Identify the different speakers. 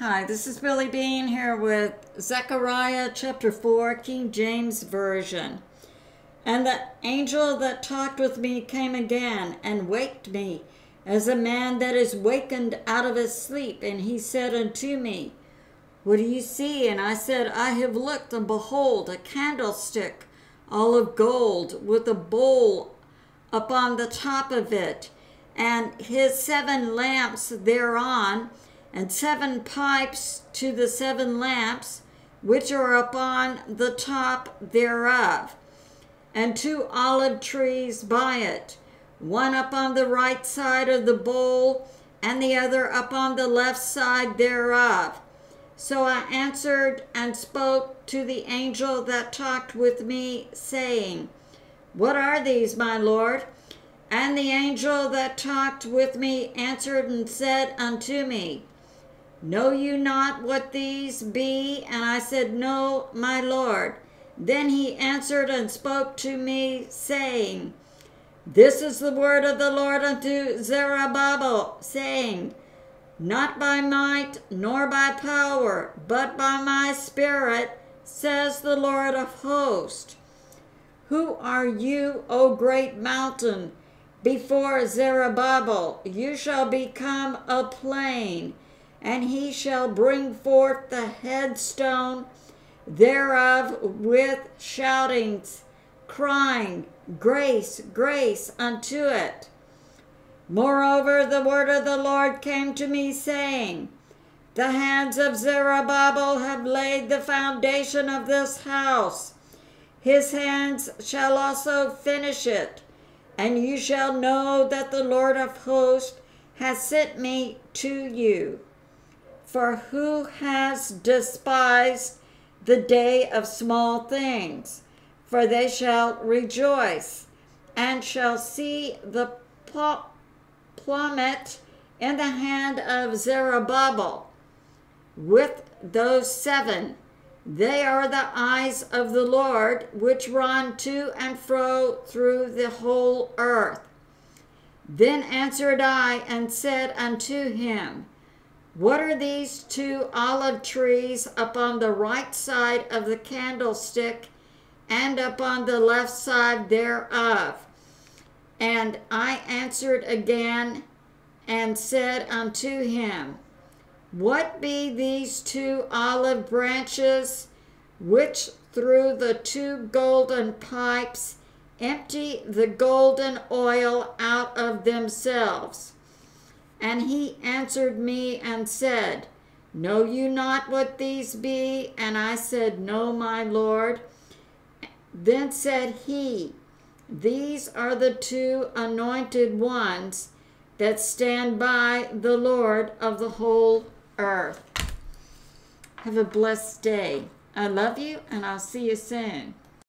Speaker 1: Hi, this is Billie Beene here with Zechariah chapter 4, King James Version. And the angel that talked with me came again and waked me as a man that is wakened out of his sleep. And he said unto me, What do you see? And I said, I have looked, and behold, a candlestick all of gold with a bowl upon the top of it, and his seven lamps thereon and seven pipes to the seven lamps which are upon the top thereof, and two olive trees by it, one upon the right side of the bowl, and the other upon the left side thereof. So I answered and spoke to the angel that talked with me, saying, What are these, my Lord? And the angel that talked with me answered and said unto me, Know you not what these be? And I said, No, my Lord. Then he answered and spoke to me, saying, This is the word of the Lord unto Zerubbabel, saying, Not by might nor by power, but by my spirit, says the Lord of hosts. Who are you, O great mountain? Before Zerubbabel, you shall become a plain and he shall bring forth the headstone thereof with shoutings, crying, Grace, grace unto it. Moreover, the word of the Lord came to me, saying, The hands of Zerubbabel have laid the foundation of this house. His hands shall also finish it. And you shall know that the Lord of hosts has sent me to you. For who has despised the day of small things? For they shall rejoice and shall see the plummet in the hand of Zerubbabel with those seven. They are the eyes of the Lord, which run to and fro through the whole earth. Then answered I and said unto him, what are these two olive trees upon the right side of the candlestick and upon the left side thereof? And I answered again and said unto him, What be these two olive branches which through the two golden pipes empty the golden oil out of themselves? And he answered me and said, Know you not what these be? And I said, No, my Lord. Then said he, These are the two anointed ones that stand by the Lord of the whole earth. Have a blessed day. I love you, and I'll see you soon.